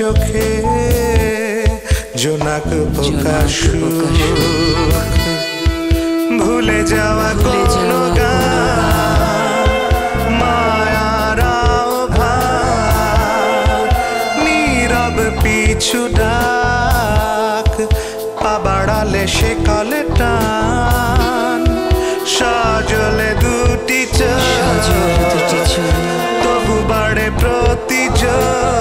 চোখে জোনাক প্রকাশ ভুলে যাওয়া কোনো যাওয়া গান। মায়ার নীরব পিছু ডাক পাবাড়ালে সে কলে টান সজলে দুটি চোখ। তবু বাড়ে প্রতিযোগ।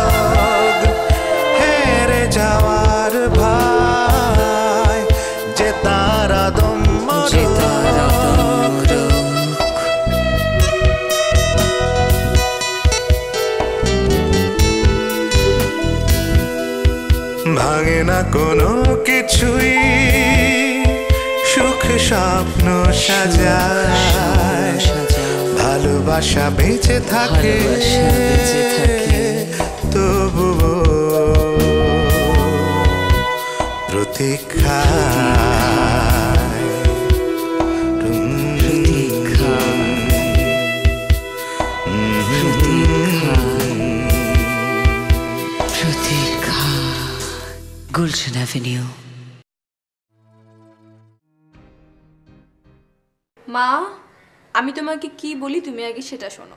কিছুই সুখ স্বপ্ন সাজায়। ভালোবাসা বেঁচে থাকে। তবু প্রতীক্ষা গুলশন অ্যাভিনিউ আমি তোমাকে কি বলি তুমি আগে সেটা শোনো।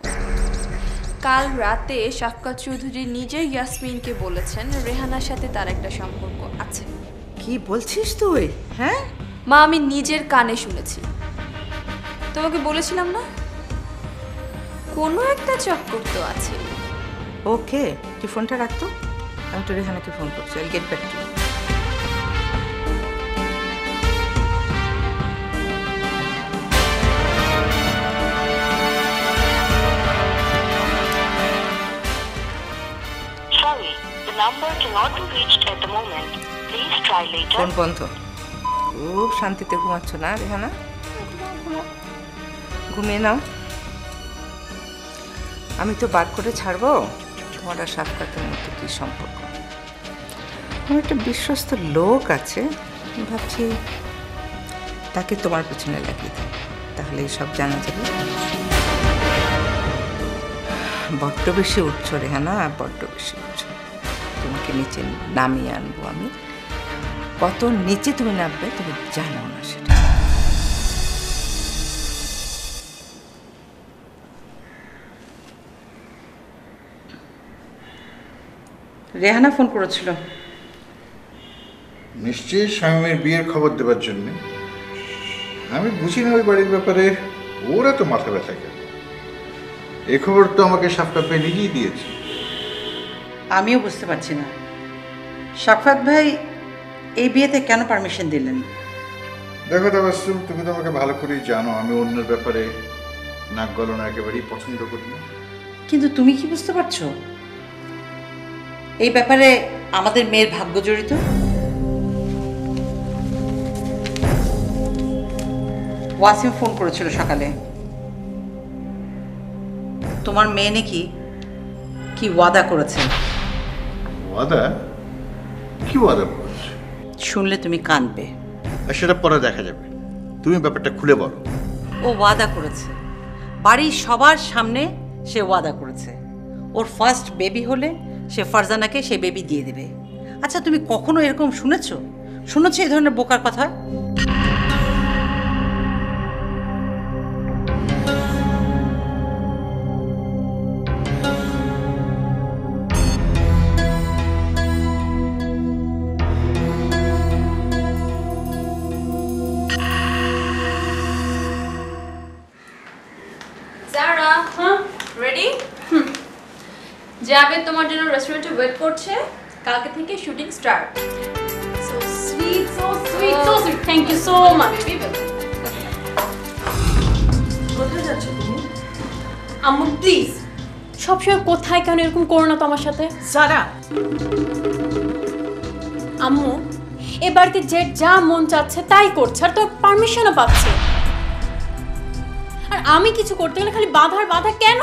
কাল রাতে শাফকাত চৌধুরী নিজেই ইয়াসমিনকে বলেছেন রেহানার সাথে তার একটা সম্পর্ক আছে। কি বলছিস তুই? হ্যাঁ? মা আমি নিজের কানে শুনেছি। তোমাকে বলেছিলাম না? কোনো একটা চক্কর তো আছে। ওকে তুই ফোনটা রাখতো আমি তো রেহানাকে ফোন করছি I get back to later. Phone বন্ধ। খুব শান্তিতে ঘুমাচ্ছ না, রেহানা। ঘুমিয়ে নাও। আমি তো বার করে ছাড়বো? তোমার আর সাক্ষাতের মধ্যে কী সম্পর্ক? আমার একটা বিশ্বস্ত লোক আছে। ভাবছি তাকে তোমার পেছনে লাগিয়ে দিই। তাহলে সব জানা যাবে। বড্ড বেশি উঠছো রেহানা, বড্ড বেশি উঠছো তোমাকে নিচে নামিয়ে আনব আমি। কত নিচে তুমি নামবে তুমি জানো না সেটা। রেহানা ফোন করেছিল। নিশ্চয়ই স্বামীর বিয়ের খবর দেবার জন্য। আমি বুঝি না ওই বাড়ির ব্যাপারে। ওরা তো মাথা ব্যথা কেন? এ খবর তো আমাকে সাফটা পেয়ে নিজেই দিয়েছে। আমিও বুঝতে পারছি না। শকফাত ভাই এই বিয়েতে কেন পারমিশন দিলেন? দেখো তাবাসুম তুমি তো আমাকে ভালো করেই জানো আমি অন্যের ব্যাপারে নাক গলনা একেবারেই পছন্দ করি না। কিন্তু তুমি কি বুঝতে পারছ? এই ব্যাপারে আমাদের মেয়ের ভাগ্য জড়িত। ওয়াসিম ফোন করেছিল সকালে। তোমার মেয়ে নাকি কি ওয়াদা করেছে? ওয়াদা? কি ওয়াদা করেছে শুনলে তুমি কাঁদবে। সেটা পরে দেখা যাবে। তুমি ব্যাপারটা খুলে বলো। ও ওয়াদা করেছে। বাড়ির সবার সামনে সে ওয়াদা করেছে। ওর ফার্স্ট বেবি হলে সে ফারজানাকে সে বেবি দিয়ে দেবে। আচ্ছা তুমি কখনো এরকম শুনেছো? শুনেছো এই ধরনের বোকার কথা? তোমার জন্য রেস্টুরেন্টে ওয়েট করছে। কালকে থেকে shooting start So sweet, so sweet, so sweet. Thank you so much. কোথায় যাচ্ছ তুমি? আম্মু প্লিজ সবসময় কোথায় কেন এরকম করো না তো আমার সাথে? সারা। আম্মু এ বাড়িতে যে যা মন চাচ্ছে তাই করছে আর তোর পারমিশনও পাচ্ছে। আর আমি কিছু করতে গেলে খালি বাধার বাধা কেন?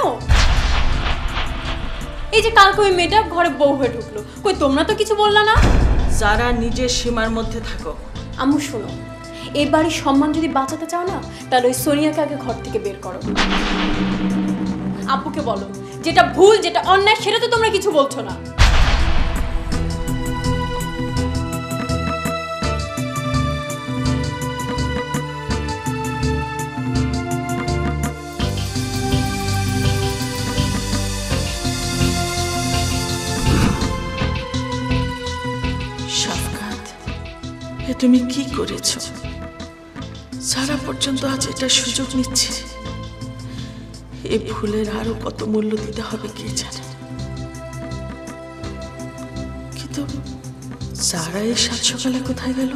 এই যে কালকে ওই মেয়েটা ঘরে বউ হয়ে ঢুকলো। কই তোমরা তো কিছু বললা না? যারা নিজের সীমার মধ্যে থাকো। আমু শোনো। এই বাড়ির সম্মান যদি বাঁচাতে চাও না তাহলে ওই সোনিয়াকে আগে ঘর থেকে বের করো। আপুকে বলো যেটা ভুল যেটা অন্যায় সেটা তো তোমরা কিছু বলছো না। সাফকাত, এ তুমি কি করেছ? সারা পর্যন্ত আজ এটা সুযোগ নিচ্ছে। এ ভুলের আরও কত মূল্য দিতে হবে কে জানে? কিন্তু সারা এই সাত সকালে কোথায় গেল?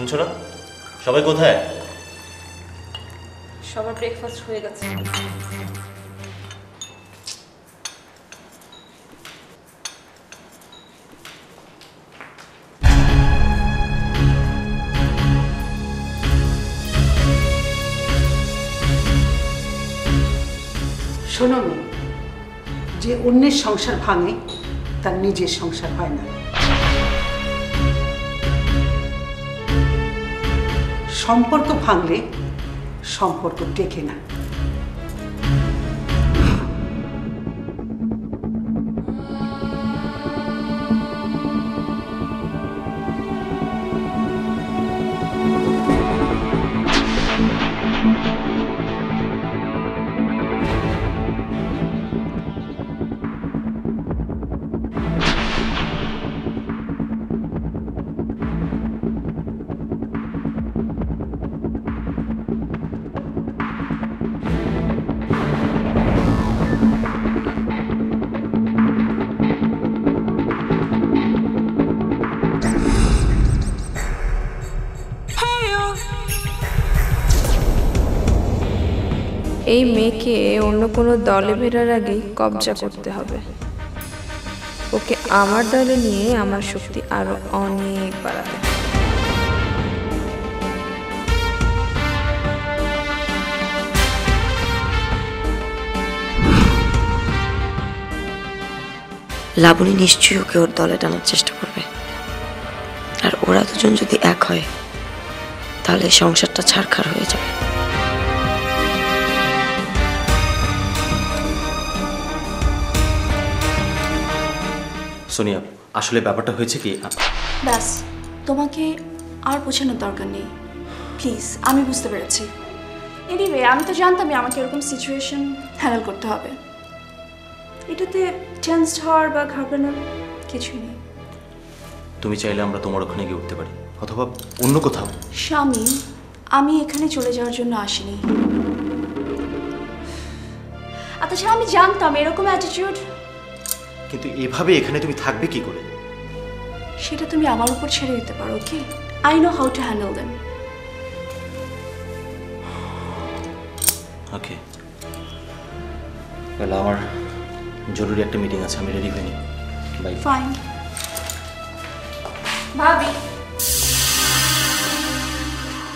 শুনছো না? সবাই কোথায়? সবার ব্রেকফাস্ট হয়ে গেছে। শোনো যে অন্যের সংসার ভাঙে, তার নিজের সংসার হয় না। সম্পর্ক ভাঙলে সম্পর্ক টেকে না। এই মেয়েকে অন্য কোনো দলে ফেরার আগেই কবজা করতে হবে। ওকে আমার দলে নিয়ে আমার শক্তি আরও অনেক বাড়াবে। লাবণী নিশ্চয়ই ওকে ওর দলে টানার চেষ্টা করবে। আর ওরা দুজন যদি এক হয়, তাহলে সংসারটা ছাড়খাড় হয়ে যাবে। সোনিয়া আসলে ব্যাপারটা হয়েছে কি? ব্যাস তোমাকে আর বোঝানোর দরকার নেই। প্লিজ আমি বুঝতে পেরেছি। এনিওয়ে আমি তো জানতামই আমাকে এরকম সিচুয়েশন হ্যান্ডেল করতে হবে। এটাতে টেন্সড হওয়ার বা ঘাবড়ানোর কিছুই নেই। তুমি চাইলে আমরা তোমার ওখানে গিয়ে উঠতে পারি অথবা অন্য কোথাও। স্বামী আমি এখানে চলে যাওয়ার জন্য আসিনি। আর তাছাড়া আমি জানতাম এরকম অ্যাটিটিউড কিন্তু এভাবে এখানে তুমি থাকবে কি করে? সেটা তুমি আমার উপর ছেড়ে দিতে পারো okay? I know how to handle them okay তাহলে আমার জরুরি একটা মিটিং আছে আমি রেডি হইনি বাই ফাইন ভাবি।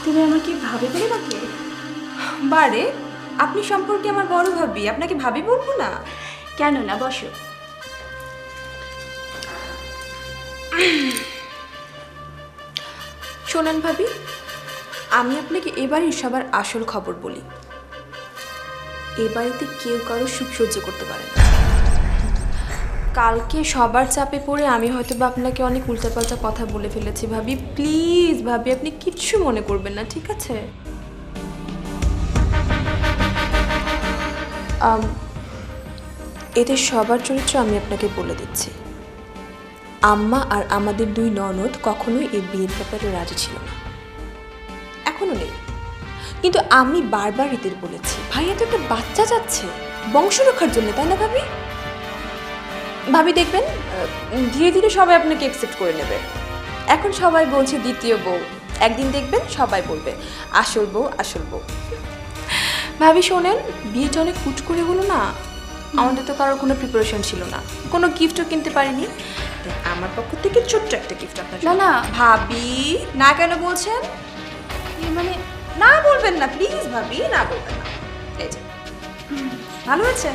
তুমি আমাকে ভাবে বলে ডাকে বারে আপনি সম্পর্কে আমার বড় ভাবি আপনাকে ভাবি বলব না? কেন না বসো। শোনান ভাবি, আমি আপনাকে এবারই সবার আসল খবর বলি। এ বাড়িতে কেউ কারও সুখ সহ্য করতে পারে না। কালকে সবার চাপে পড়ে আমি হয়তো বা আপনাকে অনেক উল্টাপাল্টা কথা বলে ফেলেছি ভাবি। প্লিজ ভাবি, আপনি কিচ্ছু মনে করবেন না, ঠিক আছে? এদের সবার চরিত্র আমি আপনাকে বলে দিচ্ছি। আম্মা আর আমাদের দুই ননদ কখনোই এই বিয়ের ব্যাপারে রাজি ছিল না। এখনও নেই। কিন্তু আমি বারবার এদের বলেছি, ভাইয়া, তো একটা বাচ্চা যাচ্ছে, বংশ রক্ষার জন্য, তাই না ভাবি? ভাবি, দেখবেন ধীরে ধীরে সবাই আপনাকে অ্যাকসেপ্ট করে নেবে। এখন সবাই বলছে দ্বিতীয় বউ। একদিন দেখবেন সবাই বলবে, আসল বউ আসল বউ। ভাবি, শোনেন, বিয়েটা অনেক হুট করে হলো না। আমাদের তো কারোর কোনো প্রিপারেশন ছিল না। কোনো গিফটও কিনতে পারিনি। আমার পক্ষ থেকে ছোট্ট একটা গিফট আপনার না না। ভাবি না কেন বলছেন? মানে না বলবেন না প্লিজ ভাবি না বলবেন না। এই যে। ভালো আছে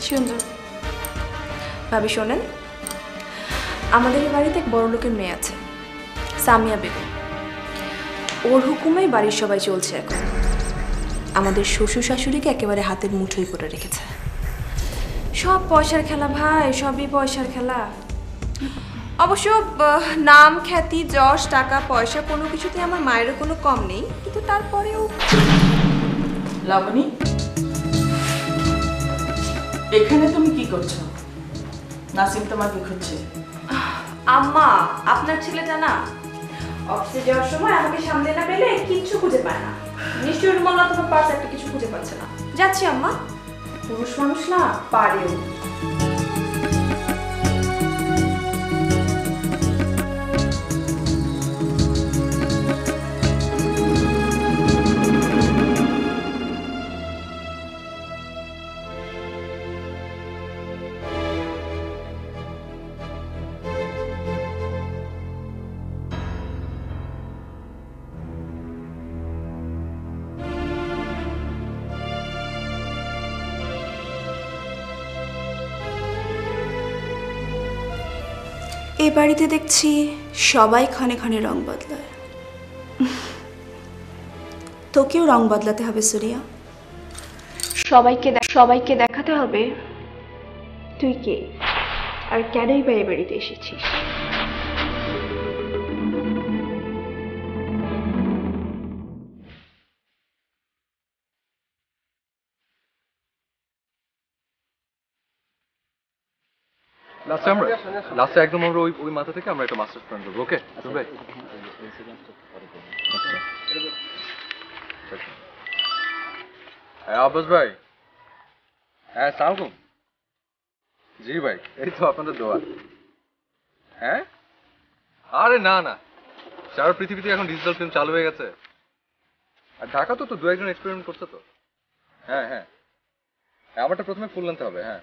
সুন্দর। ভাবি শোনেন। আমাদের এই বাড়িতে এক বড় লোকের মেয়ে আছে সামিয়া বেগম। ওর হুকুমেই বাড়ির সবাই চলছে এখন। আমাদের শ্বশুর শাশুড়িকে একেবারে হাতের মুঠোই করে রেখেছে। সব পয়সার খেলা ভাই সবই পয়সার খেলা। অবশ্য আহ, নাম খ্যাতি যশ টাকা পয়সা কোনো কিছুতে আমার মায়েরও কোনো কম নেই কিন্তু তারপরেও লাবণী এখানে তুমি কি করছ? নাসিম তোমাকে খুঁজছে। আম্মা আপনার ছেলেটা না অফিসে যাওয়ার সময় আমাকে সামনে না পেলে কিচ্ছু খুঁজে পায় না। নিশ্চয়ই রুমাল অথবা পার্স একটা কিছু খুঁজে পাচ্ছে না। যাচ্ছি আম্মা। পুরুষ মানুষ না পারেও। এ বাড়িতে দেখছি সবাই ক্ষণে ক্ষণে রং বদলায়। তোকেও রং বদলাতে হবে সুরিয়া। সবাইকে সবাইকে দেখাতে হবে। তুই কে? আর কেনই বা এ বাড়িতে এসেছিস? লাস্টে আমরা লাস্টে একদম আমরা ওই ওই মাথা থেকে আমরা একটা মাস্টার প্ল্যান করব ওকে ভাই? হ্যাঁ আব্বাস ভাই? হ্যাঁ সালাম জি ভাই এই তো আপনাদের দোয়া। হ্যাঁ? আরে না না। সারা পৃথিবীতে এখন ডিজিটাল ফিল্ম চালু হয়ে গেছে। আর ঢাকা তো তো দু একজন এক্সপেরিমেন্ট করছে তো। হ্যাঁ হ্যাঁ। হ্যাঁ, আমারটা প্রথমে ফুল আনতে হবে হ্যাঁ।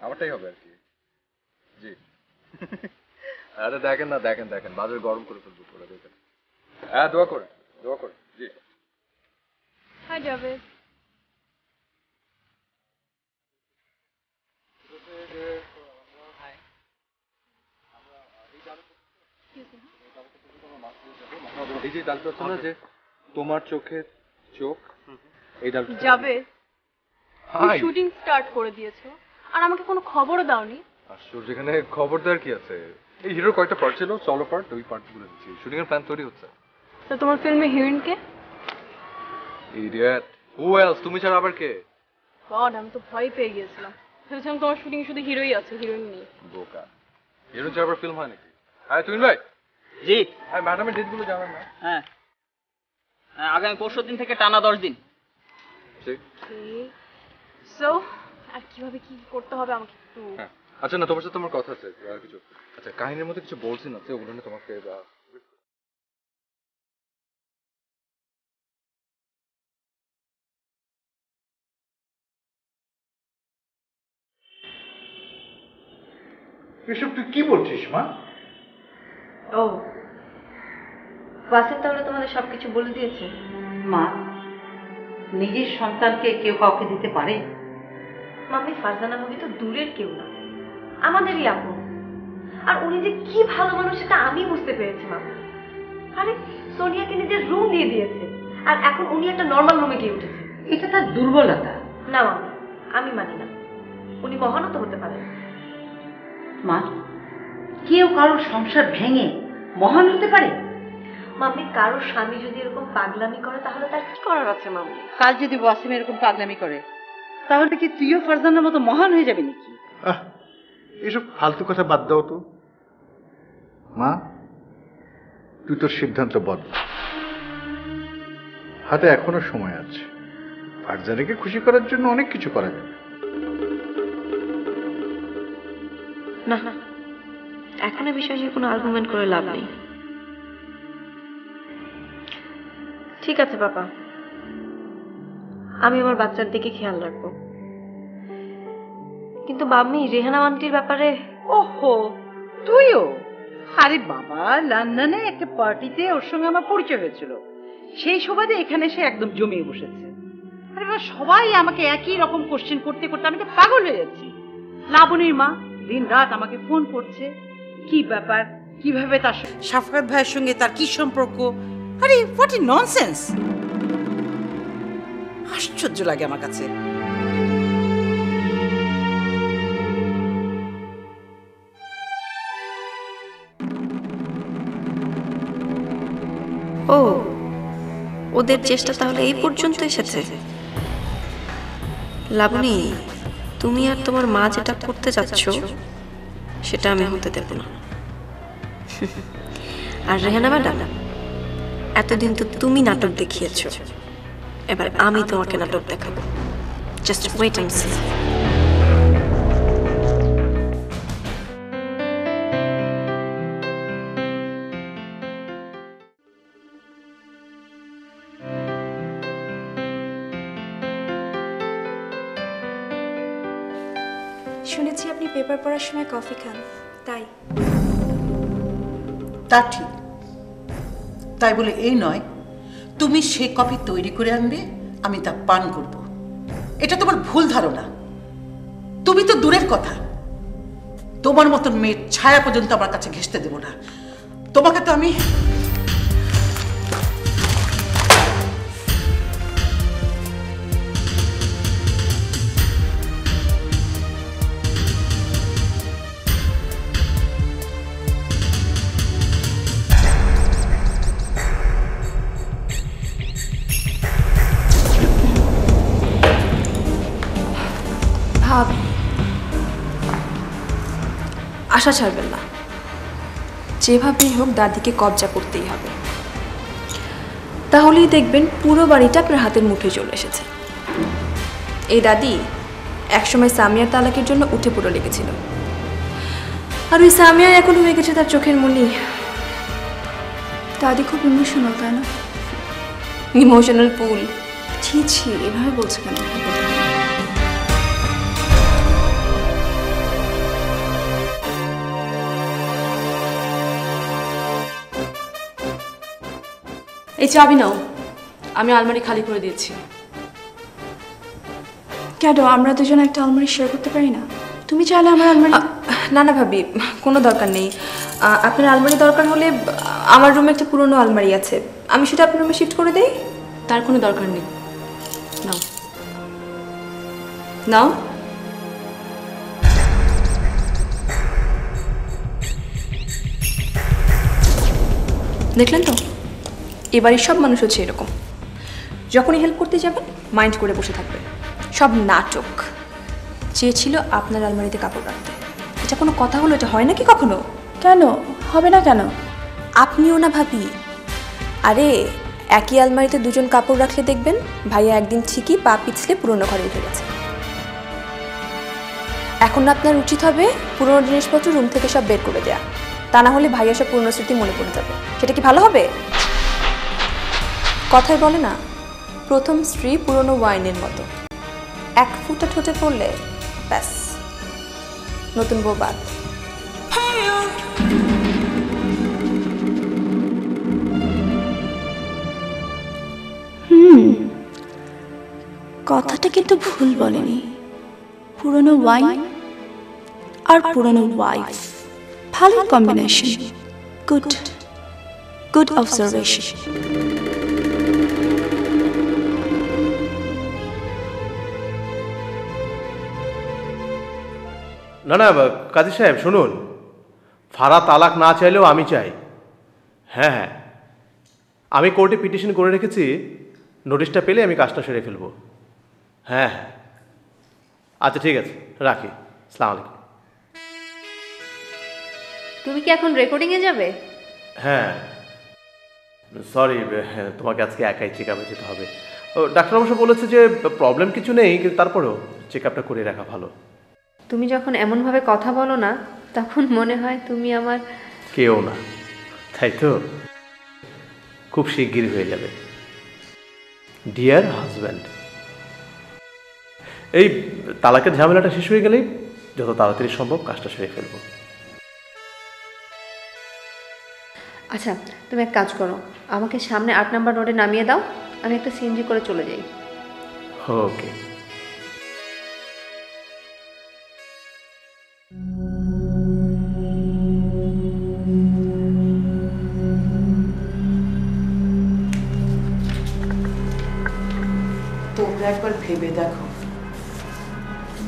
আমারটাই হবে আর কি। জি। আরে দেখেন না দেখেন দেখেন বাজার গরম করে ফেলব পুরো দেখেন হ্যাঁ দোয়া করে দোয়া করে জি। হাই জাভেদ এই যে ডালটা হচ্ছে না যে তোমার চোখে চোখ এই ডালটা হাই। শুটিং স্টার্ট করে দিয়েছ। আর আমাকে কোনো খবরও দাওনি। আশ্চর্য যেখানে খবর দেওয়ার কি আছে? এই হিরোর কয়টা পার্ট ছিল চলো পার্ট ওই পার্টগুলো দিচ্ছি। শুটিং এর প্ল্যান তৈরি হচ্ছে। তো তোমার ফিল্মে হিরোইনকে ইডিয়েট হু এলস তুমি ছাড়া আবার কে? গড আমি তো ভয় পেয়ে গিয়েছিলাম। ভেবেছিলাম তোমার শুটিং শুধু হিরোই আছে হিরোইন নেই। বোকা। হিরো ছাড়া আবার ফিল্ম হয় নাকি হ্যাঁ তুমি ভাই! জি। হ্যাঁ ম্যাডামের ডেটগুলো জানান না? হ্যাঁ। হ্যাঁ, আগামী পরশু দিন থেকে টানা দশ দিন। ঠিক। সো আর কীভাবে কি করতে হবে আমাকে একটু হ্যাঁ। আচ্ছা না তোমার সাথে আমার কথা আছে আর কিছু। আচ্ছা কাহিনীর মধ্যে কিছু বলছি না তো ওগুলো নিয়ে তোমাকে এসব তুই কি বলছিস মা? ও ওয়াসিম তাহলে তোমাদের সবকিছু বলে দিয়েছে। মা নিজের সন্তানকে কেউ কাউকে দিতে পারে? মামি ফারজানা ভাবি তো দূরের কেউ না। আমাদেরই আপন আর উনি যে কি ভালো মানুষ সেটা আমি বুঝতে পেরেছি মামি আরে সোনিয়াকে নিজের রুম দিয়ে দিয়েছে। আর এখন উনি একটা নর্মাল রুমে গিয়ে উঠেছে। এটা তার দুর্বলতা। না মামি আমি মানি না। উনি মহানত হতে পারেন। মা কেউ কারোর সংসার ভেঙে মহান হতে পারে? মাম্মি কারও স্বামী যদি এরকম পাগলামি করে তাহলে তার কি করার আছে মাম্মি কাল যদি ওয়াসিম এরকম পাগলামি করে তাহলে কি তুইও ফারজানার মতো মহান হয়ে যাবি নাকি? আহ এসব ফালতু কথা বাদ দাও তো। মা তুই তোর সিদ্ধান্ত বদলা। হাতে এখনও সময় আছে। ফারজানাকে খুশি করার জন্য অনেক কিছু করা যাবে। না না। এখন এ বিষয় কোনো আর্গুমেন্ট করে লাভ নেই। ঠিক আছে বাবা আমি আমার বাচ্চার দিকে খেয়াল রাখব। কিন্তু মাম্মি রেহানা আন্টির ব্যাপারে ওহো তুইও? আরে বাবা লন্ডনে একটা পার্টিতে ওর সঙ্গে আমার পরিচয় হয়েছিল। সেই সুবাদে এখানে এসে একদম জমিয়ে বসেছে। আরে বাবা সবাই আমাকে একই রকম কোশ্চেন করতে করতে আমি তো পাগল হয়ে যাচ্ছি। লাবণীর মা দিন রাত আমাকে ফোন করছে কি ব্যাপার কীভাবে তার সাফকাত ভাইয়ের সঙ্গে তার কি সম্পর্ক? আরে হোয়াট ই ননসেন্স আশ্চর্য লাগে আমার কাছে। ও, ওদের চেষ্টা তাহলে এই পর্যন্ত এসেছে। লাবণী, তুমি আর তোমার মা যেটা করতে চাচ্ছ সেটা আমি হতে দেব না। আর রেহানা ম্যাডাম, এতদিন তো তুমি নাটক দেখিয়েছ। এবার আমি তোমাকে নাটক দেখাবো। জাস্ট ওয়েট অ্যান্ড সি পড়ার সময় কফি খান। তাই। তা ঠিক। তাই বলে এই নয়, তুমি সে কফি তৈরি করে আনবে, আমি তা পান করব। এটা তোমার ভুল ধারণা। তুমি তো দূরের কথা। তোমার মতন মেয়ের ছায়া পর্যন্ত আমার কাছে ঘেসতে দেব না। তোমাকে তো আমি আশা ছাড়বেন না। যেভাবেই হোক দাদিকে কবজা করতেই হবে। তাহলেই দেখবেন পুরো বাড়িটা আপনার হাতের মুঠোয় চলে এসেছে। এই দাদি একসময় সামিয়ার তালাকের জন্য উঠে পড়ে লেগেছিল। আর ওই সামিয়ার এখন হয়ে গেছে তার চোখের মনি দাদি খুব ইমোশনাল তাই না? ইমোশনাল পুল ছি ছি এভাবে বলছে কেন? এই চাবি নাও। আমি আলমারি খালি করে দিয়েছি। কেন? আমরা দুজন একটা আলমারি শেয়ার করতে পারি না? তুমি চাইলে আমার আলমারি না না ভাবি কোনো দরকার নেই। আপনার আলমারি দরকার হলে আমার রুমে একটা পুরনো আলমারি আছে। আমি সেটা আপনার রুমে শিফট করে দেই? তার কোনো দরকার নেই। নাও। নাও। দেখলেন তো? এবারের সব মানুষ হচ্ছে এরকম। যখনই হেল্প করতে যাবেন মাইন্ড করে বসে থাকবেন সব নাটক। চেয়েছিল আপনার আলমারিতে কাপড় রাখতে এটা কোনো কথা হলো? এটা হয় নাকি কখনো? কেন? হবে না কেন? আপনিও না ভাবি। আরে একই আলমারিতে দুজন কাপড় রাখলে দেখবেন ভাইয়া একদিন ঠিকই পা পিছলে পুরনো ঘরে উঠে গেছে। এখন আপনার উচিত হবে পুরনো জিনিসপত্র রুম থেকে সব বের করে দেয়া। তা না হলে ভাইয়া সব পুরনো স্মৃতি মনে পড়ে যাবে। সেটা কি ভালো হবে? কথায় বলে না, প্রথম স্ত্রী পুরনো ওয়াইনের মতো। এক ফুটা ঠোঁটে পড়লে, ব্যাস। নতুন বউ বাদ। হুম, কথাটা কিন্তু ভুল বলেনি। পুরনো ওয়াইন আর পুরনো ওয়াইফ ভালো কম্বিনেশন গুড গুড অবজারভেশন না না কাজী সাহেব শুনুন। ফারা তালাক না চাইলেও আমি চাই। হ্যাঁ হ্যাঁ। আমি কোর্টে পিটিশন করে রেখেছি নোটিশটা পেলে আমি কাজটা সেরে ফেলব। হ্যাঁ হ্যাঁ। আচ্ছা ঠিক আছে রাখি। সালাম আলাইকুম। তুমি কি এখন রেকর্ডিংয়ে যাবে? হ্যাঁ। সরি তোমাকে আজকে একাই চেক আপে যেতে হবে। ও, ডাক্তার অবশ্য বলেছে যে প্রবলেম কিছু নেই কিন্তু তারপরেও চেক আপটা করে রাখা ভালো। তুমি যখন এমনভাবে কথা বলো না তখন মনে হয় তুমি আমার কেউ না। তাই তো? খুব শিগগির হয়ে যাবে। ডিয়ার হাজব্যান্ড এই তালাকের ঝামেলাটা শেষ হয়ে গেলেই যত তাড়াতাড়ি সম্ভব কাজটা সেরে ফেলব। আচ্ছা তুমি এক কাজ করো। আমাকে সামনে আট নাম্বার রোডে নামিয়ে দাও। আমি একটা সিএনজি করে চলে যাই। ওকে ভেবে দেখো।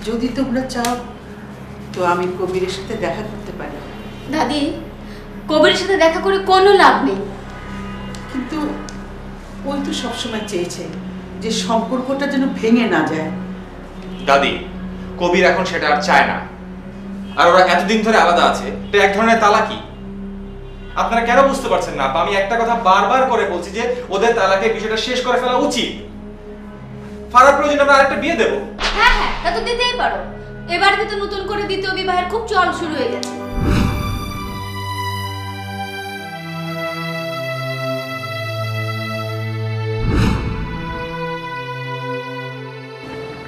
যদি তোমরা চাও তো আমি কবিরের সাথে দেখা করতে পারি। দাদি কবিরের সাথে দেখা করে কোনো লাভ নেই। কিন্তু ওই তো সবসময় চেয়েছে যে সম্পর্কটা যেন ভেঙে না যায়। দাদি কবির এখন সেটা আর চায় না। আর ওরা এতদিন ধরে আলাদা আছে এটা এক ধরনের তালাকি। আপনারা কেন বুঝতে পারছেন না? আমি একটা কথা বারবার করে বলছি যে ওদের তালাকে বিষয়টা শেষ করে ফেলা উচিত। ফারার প্রয়োজন আমরা আরেকটা বিয়ে দেবো? হ্যাঁ হ্যাঁ তা তো দিতেই পারো। এবারে তো নতুন করে দ্বিতীয় বিবাহের খুব চল শুরু হয়ে গেছে।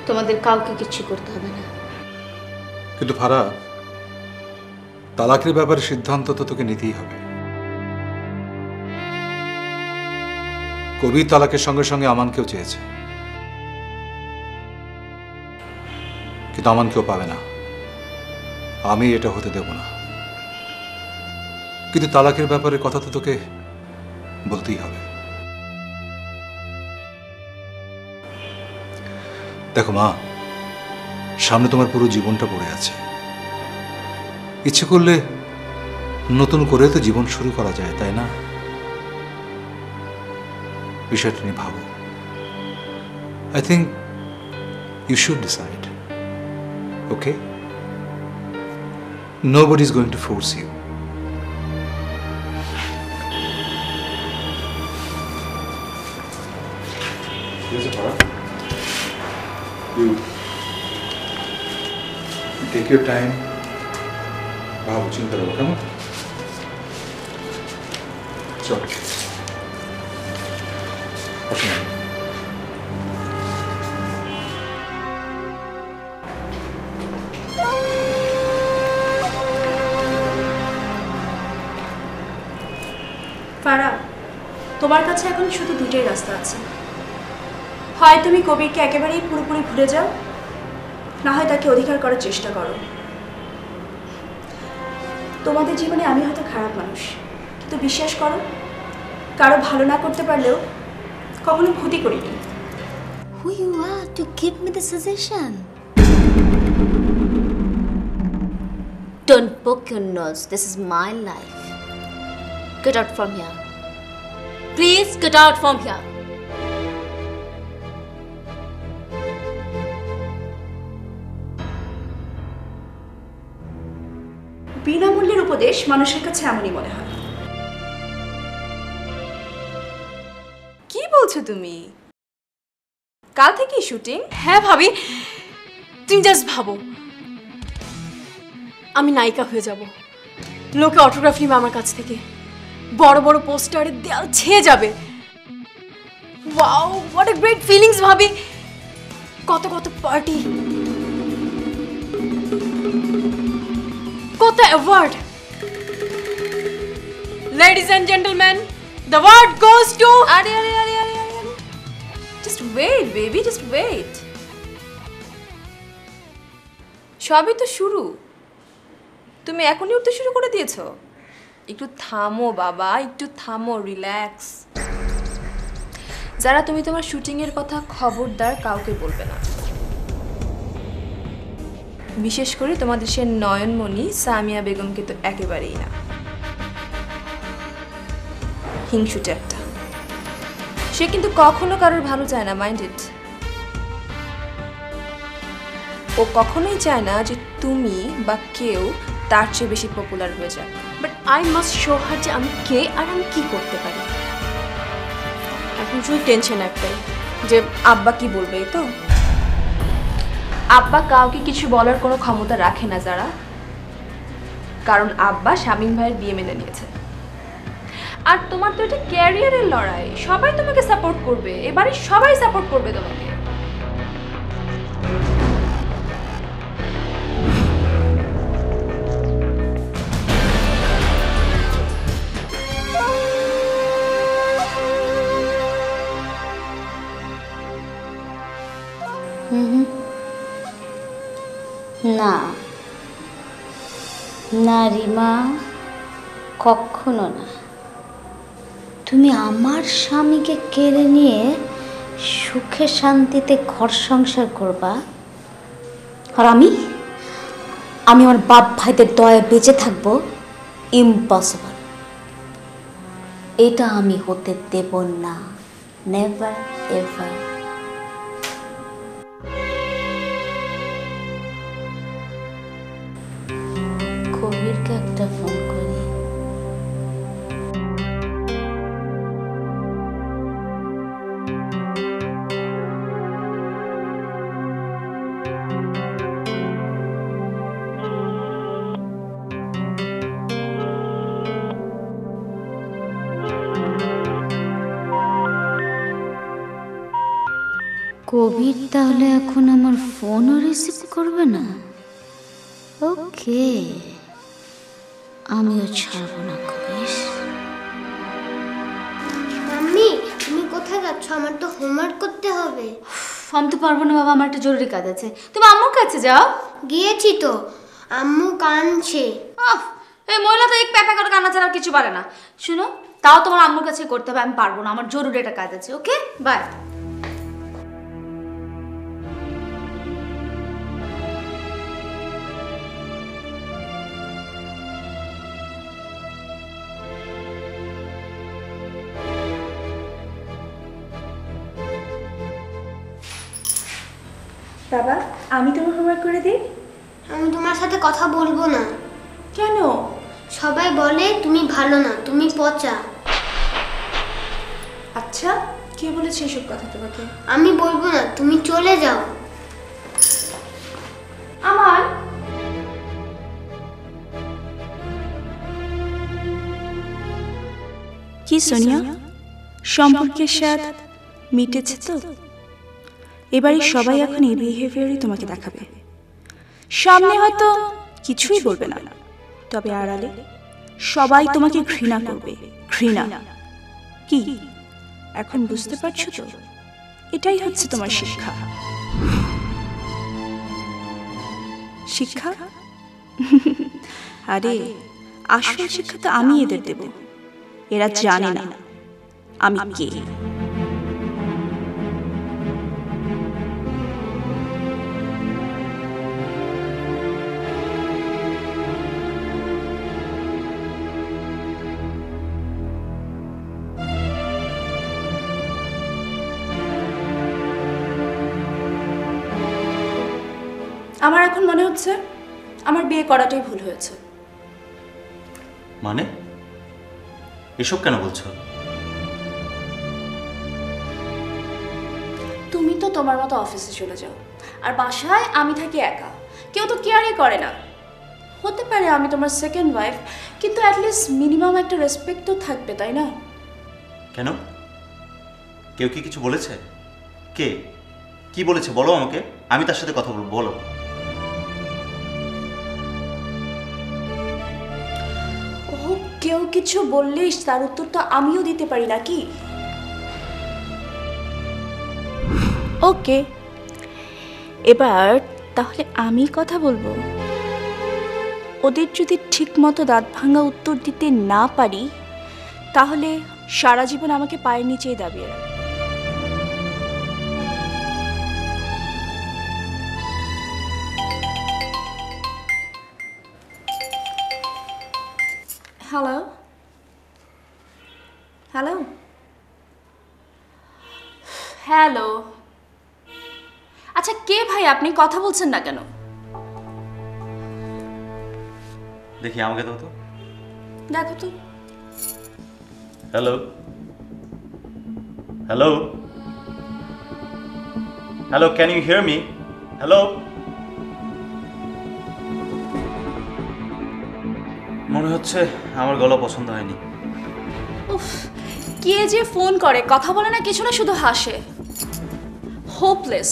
তোমাদের কাউকে কিছু করতে হবে না। কিন্তু ফারা তালাকের ব্যাপারে সিদ্ধান্ত তো তোকে নিতেই হবে। কবি তালাকের সঙ্গে সঙ্গে আমানকেও চেয়েছে। কিন্তু আমান কেউ পাবে না। আমি এটা হতে দেব না। কিন্তু তালাকের ব্যাপারে কথা তো তোকে বলতেই হবে। দেখো মা, সামনে তোমার পুরো জীবনটা পড়ে আছে। ইচ্ছে করলে নতুন করে তো জীবন শুরু করা যায়, তাই না? বিষয়টা নিয়ে ভাবো। I think you should decide Okay? Nobody's going to force you. Here's a part. You, you take your time. Babu, chin karo, come on. Sure. তোমার কাছে এখন শুধু দুটোই রাস্তা আছে হয় তুমি কবিরকে একেবারেই পুরোপুরি ভুলে যাও, না হয় তাকে অধিকার করার চেষ্টা করো তোমাদের জীবনে আমি হয়তো খারাপ মানুষ, কিন্তু বিশ্বাস করো, কারও ভালো না করতে পারলেও কখনো ক্ষতি করিনি? Don't book your nose. This is my life. Get out from here. Please get out from here. বিনামূল্যের উপদেশ মানুষের কাছে এমনই মনে হয়। কি বলছো তুমি? কাল থেকে শুটিং? হ্যাঁ ভাবি তুমি জাস্ট ভাবো। আমি নায়িকা হয়ে যাব। লোকে অটোগ্রাফ নিবে আমার কাছ থেকে। বড় বড় পোস্টারে দেয়াল ছেয়ে যাবে। Wow what a great feelings ভাবি। কত কত পার্টি কত award ladies and gentleman the word goes to আরে আরে আরে আরে just wait baby just wait সবই তো শুরু। তুমি এখনই উঠতে শুরু করে দিয়েছ। একটু থামো বাবা, একটু থামো রিল্যাক্স যারা তুমি তোমার শুটিংয়ের কথা খবরদার কাউকে বলবে না। বিশেষ করে তোমাদের সে নয়নমণি, সামিয়া বেগমকে তো একেবারেই না। হিংসুটে একটা। সে কিন্তু কখনো কারোর ভালো চায় না মাইন্ড ইট ও কখনোই চায় না যে তুমি বা কেউ তার চেয়ে বেশি পপুলার হয়ে যাক but I must show her যে আমি কে আর আমি কি করতে পারি। এখন শুধু টেনশন একটাই, যে আব্বা কি বলবে, এই তো? আব্বা কাউকে কিছু বলার কোনো ক্ষমতা রাখে না যারা। কারণ আব্বা শামীম ভাইয়ের বিয়ে মেনে নিয়েছে। আর তোমার তো এটা ক্যারিয়ারের লড়াই, সবাই তোমাকে সাপোর্ট করবে, এবারে সবাই সাপোর্ট করবে তোমাকে। না রিমা কখনো না। তুমি আমার স্বামীকে কেড়ে নিয়ে সুখে শান্তিতে ঘর সংসার করবা? আর আমি? আমি আমার বাপ ভাইদের দয়ে বেঁচে থাকব? ইম্পসিবল এটা আমি হতে দেব না। নেভার এভার কবির তাহলে এখন আমার ফোনও রিসিভ করবে না? ওকে আমিও ছাড়বো না কবির। মাম্মি তুমি কোথায় যাচ্ছ? আমার তো হোমওয়ার্ক করতে হবে। আমি তো পারব না বাবা আমার একটা জরুরি কাজ আছে। তুমি আম্মুর কাছে যাও। গিয়েছি তো। আম্মু কাঁদছে। আহ, এই মহিলা তো এক প্যাপা করে কান্না ছাড়া আর কিছু পারে না। শুনো তাও তোমার আম্মুর কাছে করতে হবে আমি পারব না আমার জরুরি একটা কাজ আছে ওকে বাই বাবা আমি তোমার হোমওয়ার্ক করে দিই? আমি তোমার সাথে কথা বলব না। কেন? সবাই বলে তুমি ভালো না তুমি পচা। আচ্ছা কে বলেছে এসব কথা তোমাকে? আমি বলব না তুমি চলে যাও। আমার? কি সোনিয়া? সম্পর্কের স্বাদ মিটেছে তো? এবারে সবাই এখন এই বিহেভিয়ারই তোমাকে দেখাবে। সামনে হয়তো কিছুই বলবে না। তবে আড়ালে সবাই তোমাকে ঘৃণা করবে। ঘৃণা। কি? এখন বুঝতে পারছ তো? এটাই হচ্ছে তোমার শিক্ষা। শিক্ষা। আরে আসল শিক্ষা তো আমি এদের দেব। এরা জানে না আমি কে? আমার এখন মনে হচ্ছে আমার বিয়ে করাটাই ভুল হয়েছে। মানে? এসব কেন বলছো? তুমি তো তোমার মতো অফিসে চলে যাও। আর বাসায় আমি থাকি একা। কেউ তো কেয়ারই করে না। হতে পারে আমি তোমার সেকেন্ড ওয়াইফ কিন্তু অ্যাটলিস্ট মিনিমাম একটা রেসপেক্ট তো থাকবে তাই না? কেন? কেউ কি কিছু বলেছে? কে? কি বলেছে? বলো আমাকে। আমি তার সাথে কথা বলব বলো। কেউ কিছু বললেই তার উত্তর তো আমিও দিতে পারি না কি ওকে। এবার তাহলে আমি কথা বলব। ওদের যদি ঠিক মতো দাঁত ভাঙা উত্তর দিতে না পারি, তাহলে সারা জীবন আমাকে পায়ের নিচেই দাবিয়ে রাখবে। আপনি কথা বলছেন না কেন? দেখি আমাকে দাও তো। দেখো তো। Hello hello hello can you hear me hello মনে হচ্ছে আমার গলা পছন্দ হয়নি। উফ কে যে ফোন করে কথা বলে না কিছু না শুধু হাসে। হোপলেস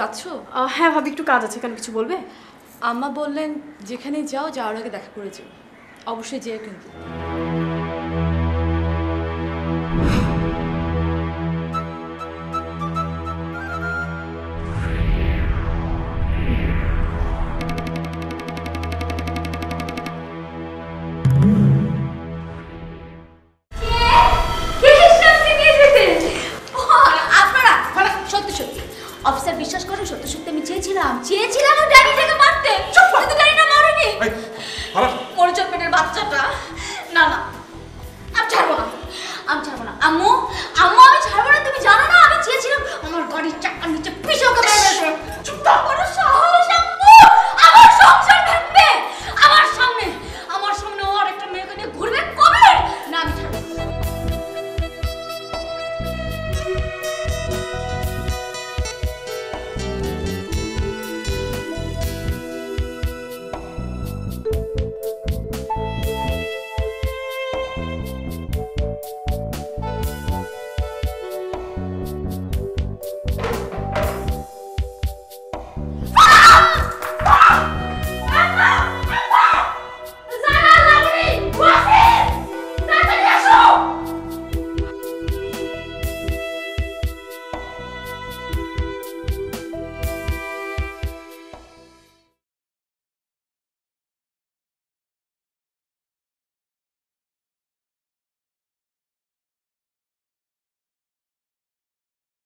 যাচ্ছ? হ্যাঁ ভাবি একটু কাজ আছে কেন কিছু বলবে? আম্মা বললেন যেখানে যাও যাওয়ার আগে দেখা করে যেও। অবশ্যই যেও কিন্তু।